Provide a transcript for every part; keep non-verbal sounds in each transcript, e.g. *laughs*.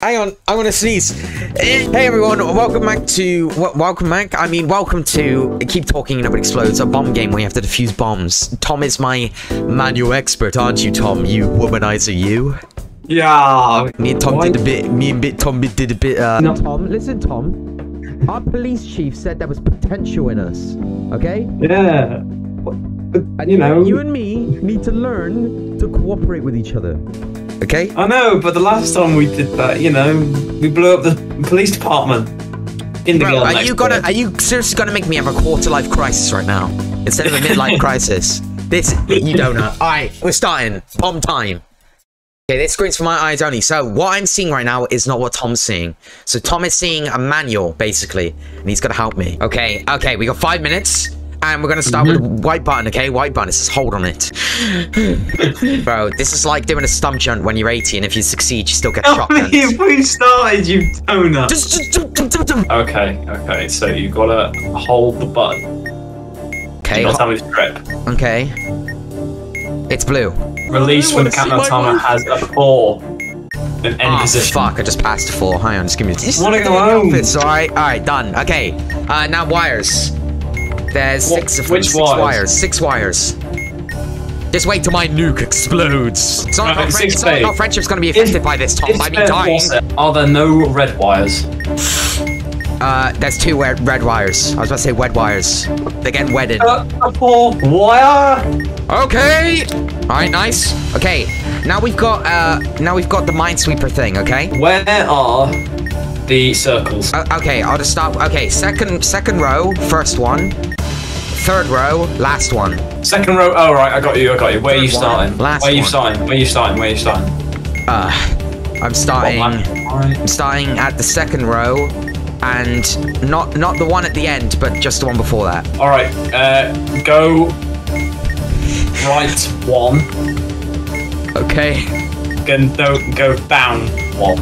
Hang on, I'm gonna sneeze. Hey everyone, welcome back to w welcome back. I mean, welcome to keep talking and it explodes. A bomb game where you have to defuse bombs. Tom is my manual expert, aren't you, Tom? You womanizer, you. Yeah. Me and Tom Why- did a bit. Me and bit Tom did a bit. Uh, No. Tom, listen, Tom. Our police chief said there was potential in us. Okay. Yeah. But, And you know. you and me need to learn to cooperate with each other. Okay. I know, but the last time we did that, you know, we blew up the police department. In the Bro, are you gonna door. are you seriously gonna make me have a quarter life crisis right now instead of a midlife *laughs* crisis? This you don't know. *laughs* All right, we're starting. Tom time. Okay, this screen's for my eyes only. So what I'm seeing right now is not what Tom's seeing. So Tom is seeing a manual basically, and he's gonna help me. Okay, okay, we got five minutes. And we're gonna start with a white button, okay? White button, it says hold on it. *laughs* Bro, this is like doing a stump jump when you're 80, and if you succeed, you still get Tell shotguns. me if we started, you donut. Just, just, just, just, just- just- Okay, okay, so you gotta hold the button. Okay, You gotta tell me the trip. okay. It's blue. Release I when wanna the countdown see timer has a four in any Oh, position. fuck, I just passed a four. Hang on, just give me this. Wanna go home? It's alright, alright, done. Okay, uh, now wires. There's What- six of which six wires? Six wires. Just wait till my nuke explodes. It's not, Okay, like, six it's not feet. friendship's gonna be affected by this, Tom. If By me dying. Are there no red wires? *sighs* Uh, there's two red, red wires. I was about to say wed wires. They're getting wedded. Uh, wire? Okay! Alright, nice. Okay, now we've got, uh, now we've got the minesweeper thing, okay? Where are the circles? Uh, okay, I'll just stop. Okay, second second row, first one. Third row, last one. Second row. Oh right, I got you. I got you. Where are you Third one, starting? last Where are you one. starting? Where are you starting? Where are you starting? Uh, I'm starting. Alright. I'm starting at the second row, and not not the one at the end, but just the one before that. All right. Uh, go right one. Okay. Then go go down one,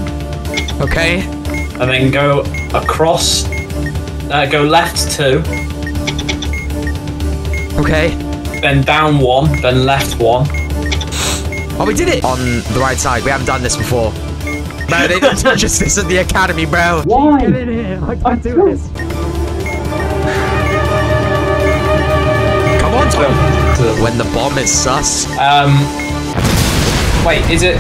Okay. and then go across. Uh, go left two, Okay. then down one, then left one. Oh, we did it on the right side. We haven't done this before. Bro, they don't teach us this at the academy, bro. Why? Get in here. I can't do this. Come on, Tom. When the bomb is sus. Um. Wait, is it?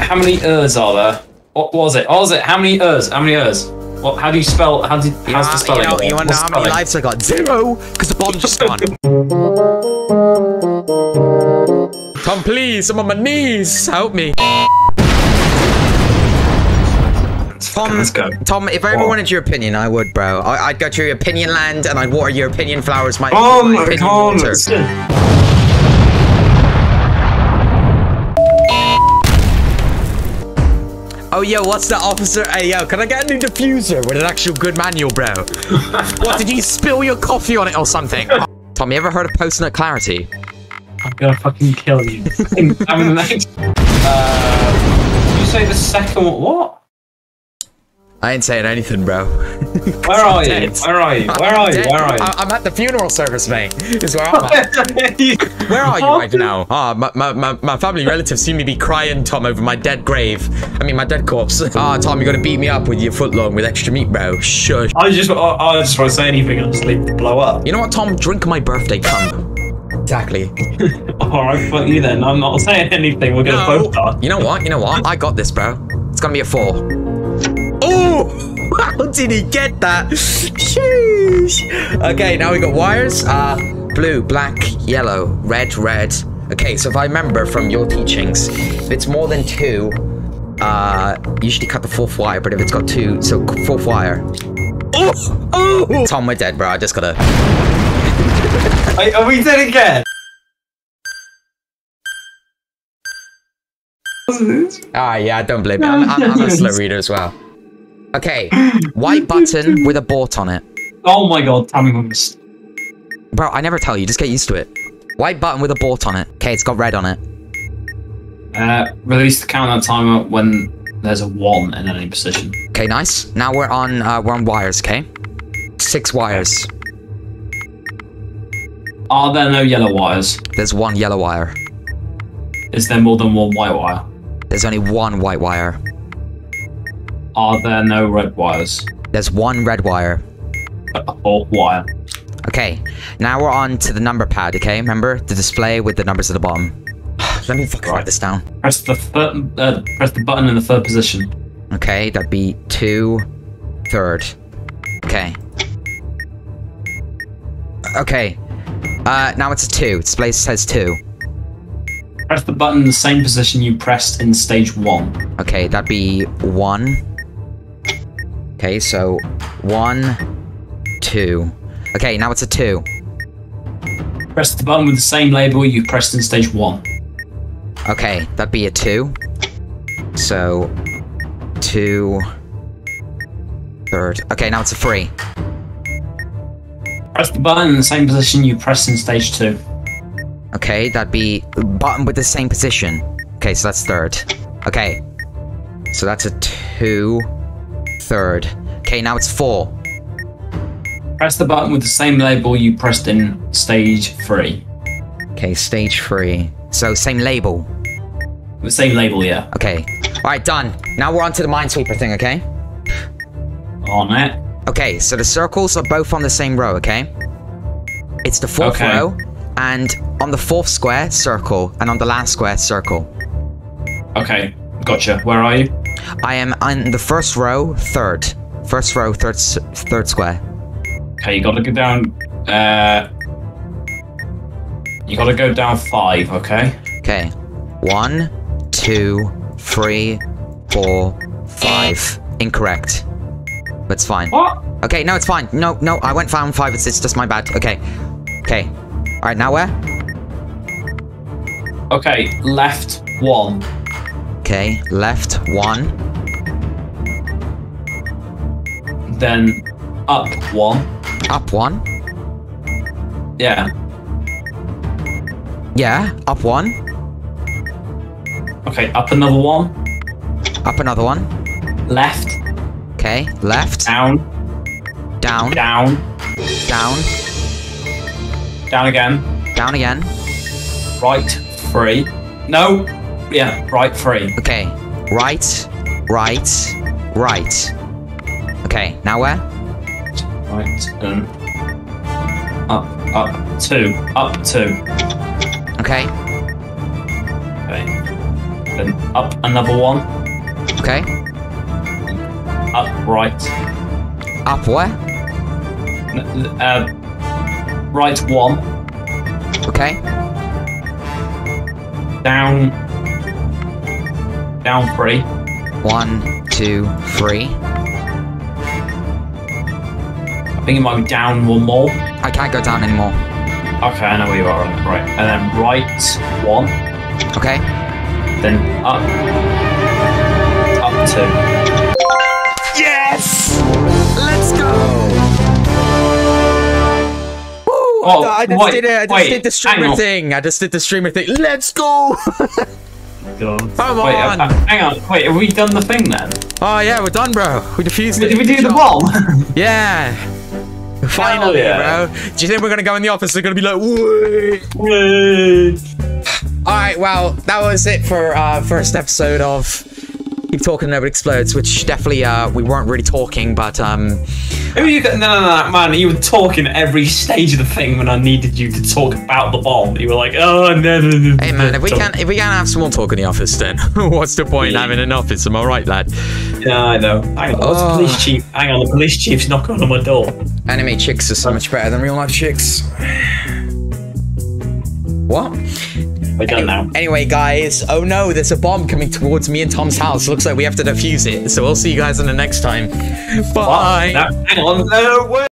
How many ers are there? What was it? What was it? How many ers? How many ers? What? How do you spell? How do? Ah, you How's know, the spelling? you know, of it? you wanna know how many lives I got? Zero! Because the bomb's just gone. *laughs* Tom, please, I'm on my knees. Help me. Tom, Let's go. Tom, if I ever What? wanted your opinion, I would, bro. I, I'd go to your opinion land and I'd water your opinion flowers. My, Come my on, opinion come Oh, yo, what's that, officer? Hey, yo, can I get a new diffuser with an actual good manual, bro? *laughs* what, did you spill your coffee on it or something? Tom, you ever heard of post-nut clarity? I'm gonna fucking kill you. *laughs* I'm the next. Uh, you say the second one? What? I ain't saying anything, bro. Where are you? Where are you? Where are you? Where are you? I- I'm at the funeral service, mate. Is where I'm at. *laughs* Where are you right now? Ah, my, my, my, my family relatives see me be crying, Tom, over my dead grave. I mean, my dead corpse. *laughs* Ah, Tom, you're gonna beat me up with your foot long with extra meat, bro. Shush. I just, I, I just want to say anything and just leave it blow up. You know what, Tom? Drink my birthday cum. Exactly. *laughs* All right, fuck you then. I'm not saying anything. We're gonna No. both die. You know what? You know what? I got this, bro. It's gonna be a four. How did he get that? Sheesh. Okay, now we got wires. Uh, blue, black, yellow, red, red. Okay, so if I remember from your teachings, if it's more than two, uh, usually cut the fourth wire, but if it's got two, so fourth wire. Oh! Oh! Tom, we're dead, bro. I just gotta. Wait, are we dead again? Ah, yeah, don't blame me. I'm, I'm, I'm a slow reader as well. Okay, white button with a bolt on it. Oh my god, me this. Bro, I never tell you, just get used to it. White button with a bolt on it. Okay, it's got red on it. Uh, release the countdown timer when there's a one in any position. Okay, nice. Now we're on uh, we're on wires, okay? Six wires. Are there no yellow wires? There's one yellow wire. Is there more than one white wire? There's only one white wire. Are there no red wires? There's one red wire. Or wire? Okay, now we're on to the number pad, okay? Remember the display with the numbers at the bottom. *sighs* Let me fucking write this down. Press the uh, press the button in the third position. Okay, that'd be two, third. Okay. Okay. Uh, now it's a two. Display says two. Press the button in the same position you pressed in stage one. Okay, that'd be one. Okay, so one, two. Okay, now it's a two. Press the button with the same label you pressed in stage one. Okay, that'd be a two. So, two, third. Okay, now it's a three. Press the button in the same position you pressed in stage two. Okay, that'd be button with the same position. Okay, so that's third. Okay. So that's a two, third. Okay, now it's four. Press the button with the same label you pressed in stage three. Okay, stage three. So same label. The same label, yeah. Okay. Alright, done. Now we're on to the Minesweeper thing, okay? On it. Okay, so the circles are both on the same row, okay? It's the fourth Okay. row, and on the fourth square, circle, and on the last square, circle. Okay, gotcha. Where are you? I am on the first row, third. First row, third, third square. Okay, you gotta go down. Uh, you gotta go down five. Okay. Okay. One, two, three, four, five. Incorrect. It's fine. What? Okay, no, it's fine. No, no, I went found five. It's, it's just my bad. Okay. Okay. Alright, now where? Okay, left one. Okay, left one. Then up one. Up one. Yeah. Yeah, up one. Okay, up another one. Up another one. Left. Okay, left. Down. Down. Down. Down. Down again. Down again. Right three. No. Yeah, right three. Okay. Right. Right. Right. Okay, now where? Right. And up. Up two. Up two. Okay. Okay. Then up another one. Okay. Up right. Up where? N- Uh, right one. Okay. Down. Down three. One, two, three. I think it might be down one more. I can't go down anymore. Okay, I know where you are. Right. And then right one. Okay. Then up. Up two. Yes! Let's go! Woo! Oh, I, just wait, did it. I just wait, did the streamer thing. I just did the streamer thing. Let's go! *laughs* God. Come Wait, on! uh, uh, hang on. Wait, have we done the thing then? oh yeah, we're done, bro. We defused it. Did we do the bomb? *laughs* Yeah. Finally, yeah. bro. Do you think we're gonna go in the office? They're gonna be like, wait. All right, well, that was it for uh, first episode of Keep Talking Nobody Explodes, which definitely uh, we weren't really talking, but um, you got? No, no, no, man. You were talking every stage of the thing when I needed you to talk about the bomb. You were like, oh, no, no, no. hey man, if we can't if we can't have small talk in the office, then *laughs* what's the point in Yeah. having an office? Am I right, lad? Yeah, I know. Hang on. Oh. police chief? Hang on. The police chief's knocking on my door. Anime chicks are so much better than real life chicks. *sighs* What? We're done now. Anyway, guys, oh no, there's a bomb coming towards me and Tom's house. Looks like we have to defuse it. So we'll see you guys in the next time. Bye. What? No, hang on. No, wait.